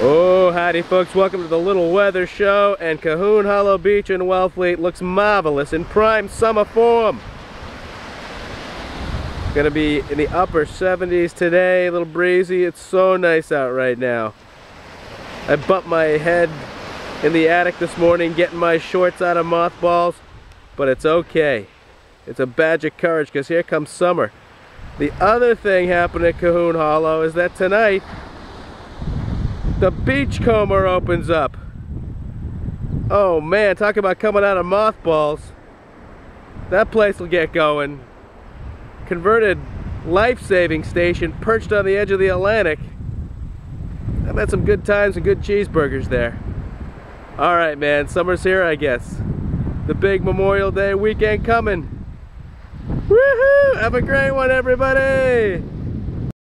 Oh, howdy folks, welcome to the Little Weather Show, and Cahoon Hollow Beach in Wellfleet looks marvelous in prime summer form. Gonna be in the upper 70s today, a little breezy, it's so nice out right now. I bumped my head in the attic this morning getting my shorts out of mothballs, but it's okay. It's a badge of courage because here comes summer. The other thing happening at Cahoon Hollow is that tonight the beachcomber opens up. Oh man, talk about coming out of mothballs. That place will get going. Converted life-saving station perched on the edge of the Atlantic. I've had some good times and good cheeseburgers there. All right, man, summer's here, I guess. The big Memorial Day weekend coming. Woohoo! Have a great one, everybody!